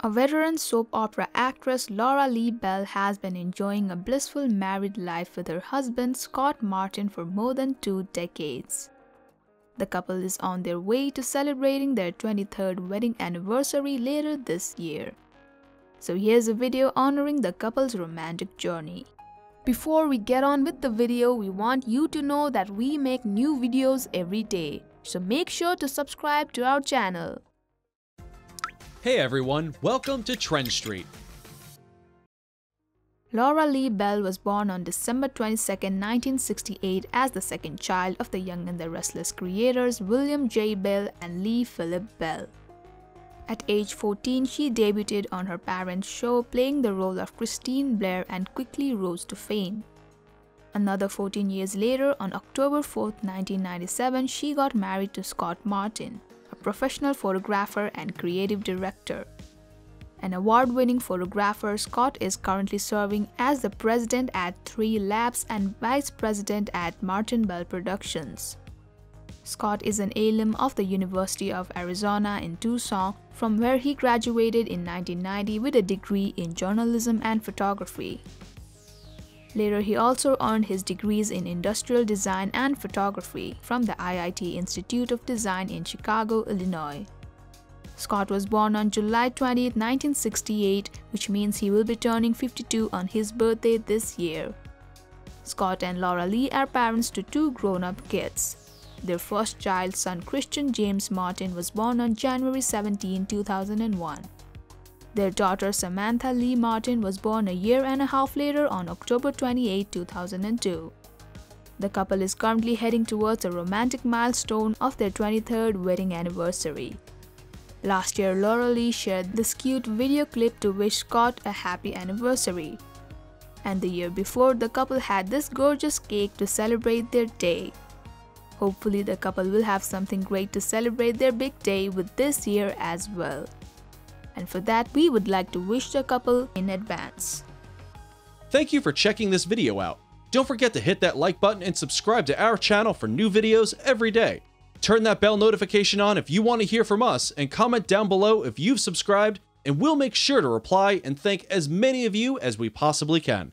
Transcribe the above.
A veteran soap opera actress, Lauralee Bell, has been enjoying a blissful married life with her husband, Scott Martin, for more than two decades. The couple is on their way to celebrating their 23rd wedding anniversary later this year. So here's a video honoring the couple's romantic journey. Before we get on with the video, we want you to know that we make new videos every day. So make sure to subscribe to our channel. Hey everyone, welcome to Trend Street. Lauralee Bell was born on December 22, 1968 as the second child of the Young and the Restless creators William J. Bell and Lee Phillip Bell. At age 14, she debuted on her parents' show playing the role of Christine Blair and quickly rose to fame. Another 14 years later, on October 4, 1997, she got married to Scott Martin professional photographer and creative director. An award-winning photographer, Scott is currently serving as the president at 3 Labs and vice president at Martin Bell Productions. Scott is an alum of the University of Arizona in Tucson, from where he graduated in 1990 with a degree in journalism and photography. Later, he also earned his degrees in industrial design and photography from the IIT Institute of Design in Chicago, Illinois. Scott was born on July 20, 1968, which means he will be turning 52 on his birthday this year. Scott and Lauralee are parents to two grown-up kids. Their first child, son Christian James Martin, was born on January 17, 2001. Their daughter Samantha Lee Martin was born a year and a half later on October 28, 2002. The couple is currently heading towards a romantic milestone of their 23rd wedding anniversary. Last year, Lauralee shared this cute video clip to wish Scott a happy anniversary. And the year before, the couple had this gorgeous cake to celebrate their day. Hopefully, the couple will have something great to celebrate their big day with this year as well and for that we would like to wish the couple in advance. Thank you for checking this video out. Don't forget to hit that like button and subscribe to our channel for new videos every day. Turn that bell notification on if you want to hear from us and comment down below if you've subscribed and we'll make sure to reply and thank as many of you as we possibly can.